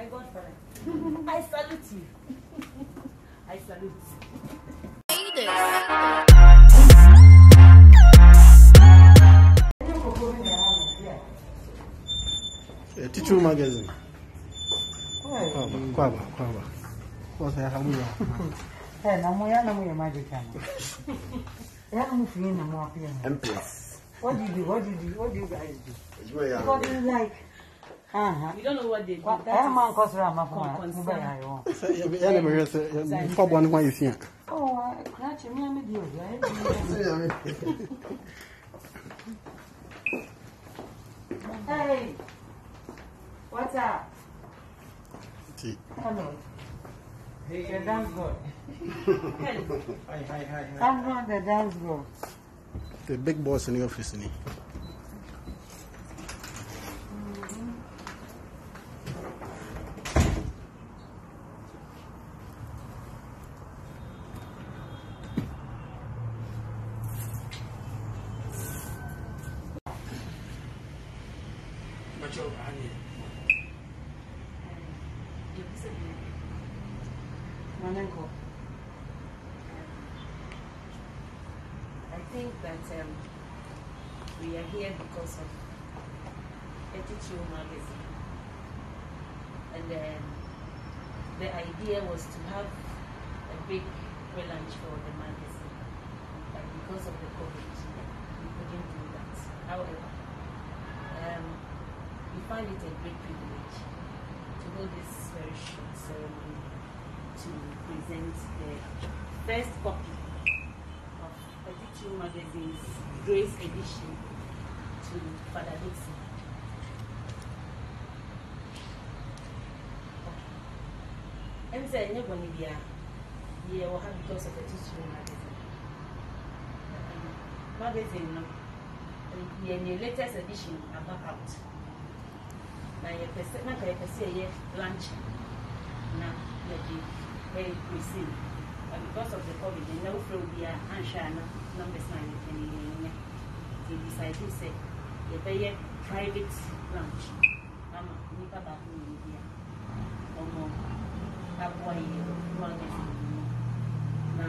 My godfather. I salute you. I salute. Eh, Teacher magazine. Kwaba, kwaba, kwaba. Wasa ya hamu ya. Eh, na mo ya na magic am. Ya na mo fi na mo What do you do? What do you do? What do you guys do? It's where you What do you like? Uh-huh. You don't know what they do. What? That Eh, is- man, cause I'm a phone. concern. Mo ba ya yo. Ya na mere se fa bo an. Oh, I clutch me am di o. Hey. What's up? Ti. Hello. Hey, the dance boy. Hi hi hi. I'm not the dance girl. The big boss in the office Manenko. I think that um, we are here because of Atitiriw Magazine. And then the idea was to have a big relaunch for the magazine. But because of the COVID, we couldn't do that. However, um, we find it a great privilege to hold this very short ceremony to present the first copy of Atitiriw Magazine's Grace edition to Father Dickson. And say, you're going to be have because of Atitiriw Magazine. Magazine, no, the latest edition about out. Na yɛpɛ sɛ na ka yɛpɛ sɛ ɛyɛ lunch na yɛde ɛyɛ cuisine but because of the covid ɛnna wofrɛ obi a anhwɛ a na numbers na yɛpɛ no yɛnyɛ nti decide sɛ yɛbɛyɛ private lunch ama nnipa baako mmienu bi a ɔmo aboa yɛ magazine no mu na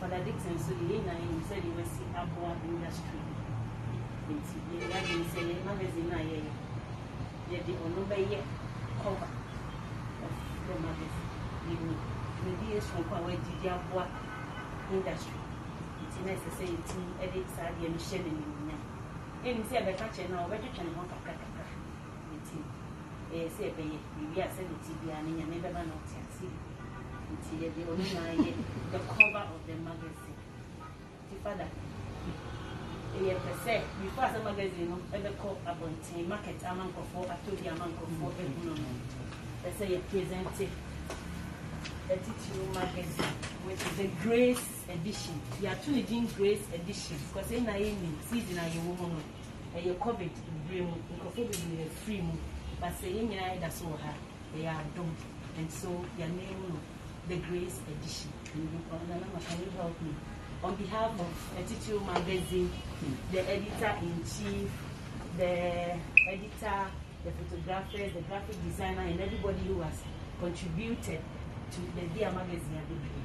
fada dixon nso deɛ yɛn nyinaa yɛnim sɛ deɛ wɔasi aboa industry nti yɛn adwene sɛ yɛn magazine a yɛyɛ yɛde ɔno bɛyɛ the magazine yɛni biribi yɛ sonko a wɔagyidi aboa industry nti na ɛsɛ sɛ yɛtumi de saa deɛ no hyɛ no nimonyam ɛnim sɛ yɛbɛka kyerɛ no a wɔbɛtwetwe ne ho kakrakakra nti ɛyɛ sɛ yɛbɛyɛ biribi a sɛ ne ti biara no nyame bɛba na ɔte ase nti yɛde ɔno nyinaa yɛ the cover of the magazine. Nti fada yɛpɛ sɛ before asɛ magazine no ɛbɛkɔ abɔnten market ama nkɔfoɔ atɔ bi ama nkɔfoɔ ɛhu mm-hmm. no no ɛ sɛ yɛ presente magazine which is the grace edition. Yɛato ne din grace edition because ɛna yɛnim season a yɛwɔ mu no ɛyɛ covid berɛ mu nkɔfoɔ bebree afiri mu. But sɛ yɛn nyinaa yɛda so wɔ ha ɛyɛ adom and so yɛanam no the grace edition. Mm-hmm. Can you help me on behalf of Atitiriw Magazine, the editor-in-chief, the editor, the photographers, the graphic designer, and everybody who has contributed to the Dear Magazine,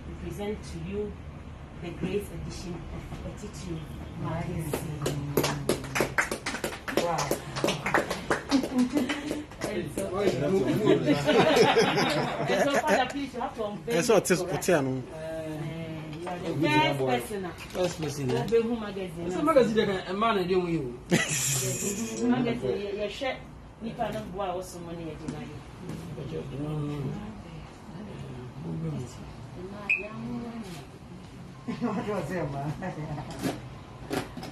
we present to you the great edition of Atitiriw Magazine. Wow. And so, and so, Father, please, you have to unveil Ɛsɛ ɔte it for us. ɔte ano. You are the first person. First person, eh? Obehu magazine. Sɛ magazine deɛ ka ɛmaa na ɛde mu yi o. magazine yɛ- yɛhwɛ nipa no boa a wɔso mu no yɛde no ayɛ Mmaa, yɛahoa no. What was it, man?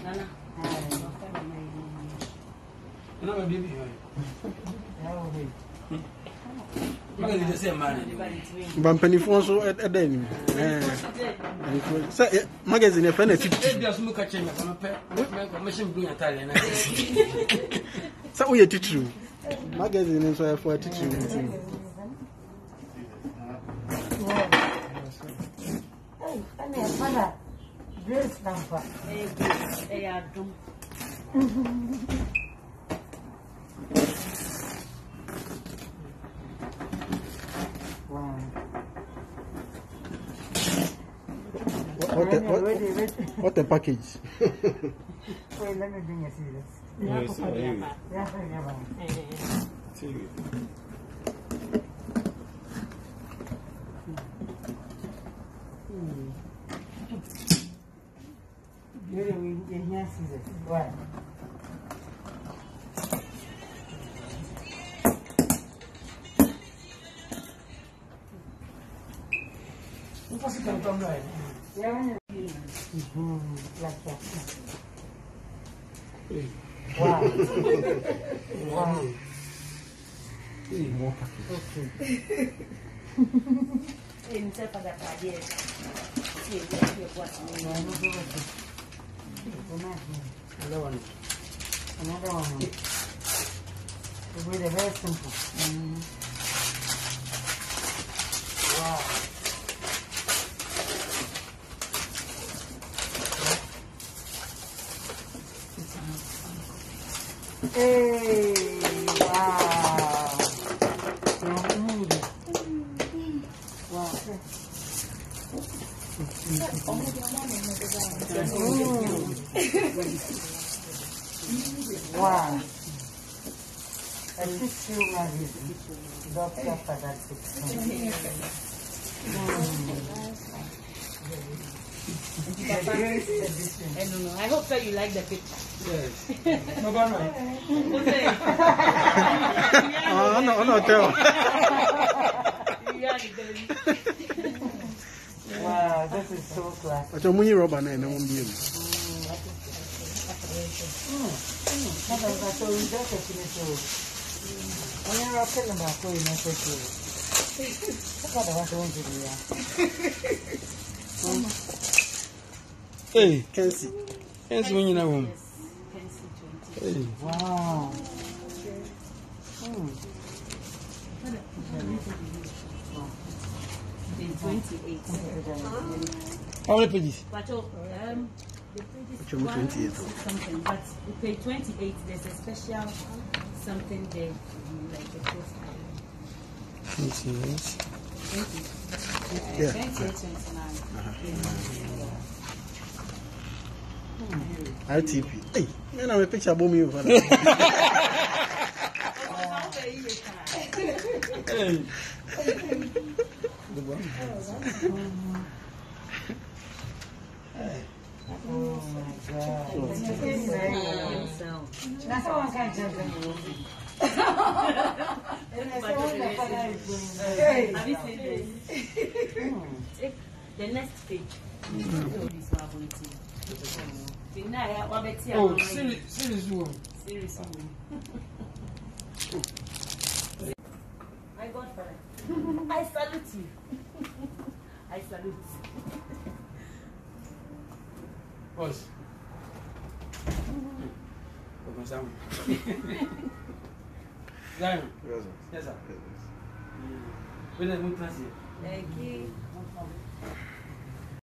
Nana, wɔfa bampanimfoɔ nso ɛda anim sɛ magazine ɛfɛ no atitiri sɛ woyɛ titiriw magazine nso ɛfo atitiriw nti Grace number. Hey, Grace, they are dumb. Ɛyɛ adom. What a, Wait, wait, what, wait. what a package. Wait, let me bring a serious. Yes, I hear you. Yeah, yeah, yeah. See you. Really, we in here scissors. Why? Nfa si kankan náà 哇！哇！这是魔法。哈哈哈哈哈！哎，你再把它。拿点，切切切，我来。我来。来。来。我们来玩。我们来玩。嗯。Ei, uau! Pronto. Uau. Uau. É difícil, marido. Dó pra apagar a decepção. I don't know. I hope that you like the picture. Yes. no, no. oh, no, no, tell. wow, this is so classic. Acha munyi roba na ene mumbi yenu. Hata mkato ujaka kinecho. Onye rakele mbako inacho kinecho. Hata watu unjiri ya. Hey, Kensi. Kensi when you know him. Hey. Wow. Hmm. How many pages? Oh, um, the page is 28 something, but page 28, there's a special something there, like a postcard. Yes, yes. Thank you. Yeah. Bem feito, ensinado. RTP. Ei, meu nome é Picture Bom Mil, velho. Oh my God. That's all I got, Jensen. Oh, serious one. Serious one. My godfather, I salute you. I salute. Boss. Vamos a Ganho. Exato. Exato. beleza muito prazer. É que.